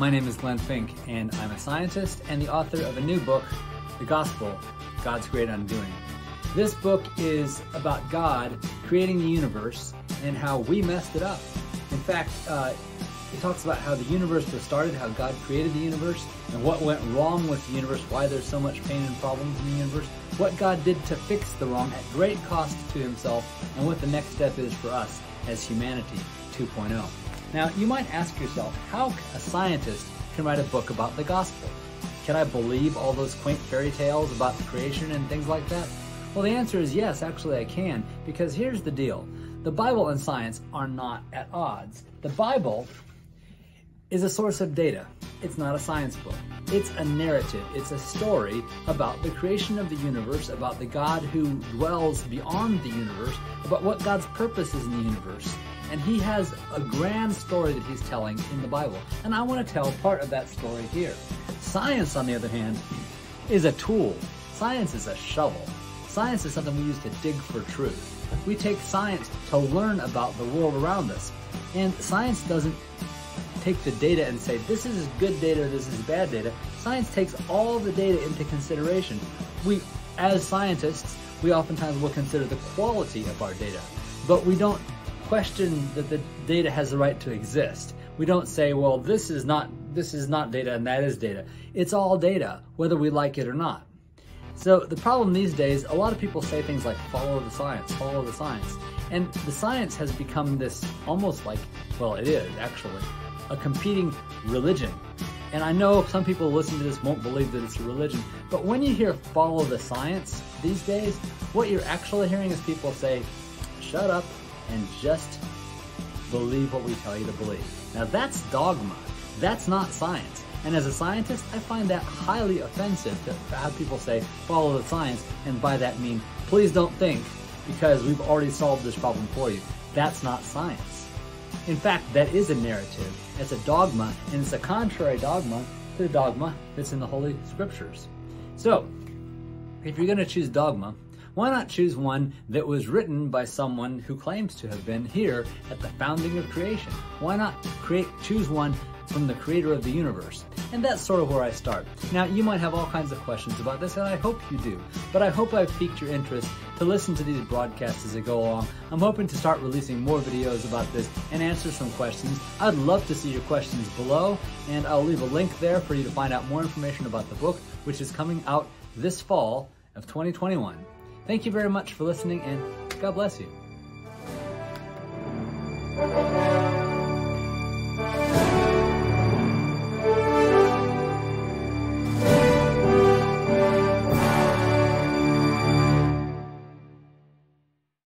My name is Glenn Fink, and I'm a scientist and the author of a new book, The Gospel God's Great Undoing. This book is about God creating the universe and how we messed it up. In fact, uh, it talks about how the universe was started, how God created the universe, and what went wrong with the universe, why there's so much pain and problems in the universe, what God did to fix the wrong at great cost to himself, and what the next step is for us as humanity 2.0. Now, you might ask yourself, how a scientist can write a book about the gospel? Can I believe all those quaint fairy tales about the creation and things like that? Well, the answer is yes, actually I can, because here's the deal. The Bible and science are not at odds. The Bible is a source of data. It's not a science book. It's a narrative. It's a story about the creation of the universe, about the God who dwells beyond the universe, about what God's purpose is in the universe. And he has a grand story that he's telling in the Bible. And I want to tell part of that story here. Science, on the other hand, is a tool. Science is a shovel. Science is something we use to dig for truth. We take science to learn about the world around us. And science doesn't take the data and say, this is good data, this is bad data. Science takes all the data into consideration. We, as scientists, we oftentimes will consider the quality of our data, but we don't question that the data has the right to exist. We don't say, well, this is not this is not data and that is data. It's all data, whether we like it or not. So the problem these days, a lot of people say things like follow the science, follow the science. And the science has become this almost like, well, it is actually, a competing religion. And I know some people listen to this won't believe that it's a religion, but when you hear follow the science these days, what you're actually hearing is people say, shut up and just believe what we tell you to believe. Now that's dogma. That's not science. And as a scientist, I find that highly offensive to have people say, follow the science, and by that mean, please don't think, because we've already solved this problem for you. That's not science. In fact, that is a narrative. It's a dogma, and it's a contrary dogma to the dogma that's in the Holy Scriptures. So, if you're going to choose dogma, why not choose one that was written by someone who claims to have been here at the founding of creation? Why not create choose one from the creator of the universe? And that's sort of where I start. Now, you might have all kinds of questions about this, and I hope you do. But I hope I've piqued your interest to listen to these broadcasts as they go along. I'm hoping to start releasing more videos about this and answer some questions. I'd love to see your questions below, and I'll leave a link there for you to find out more information about the book, which is coming out this fall of 2021. Thank you very much for listening, and God bless you.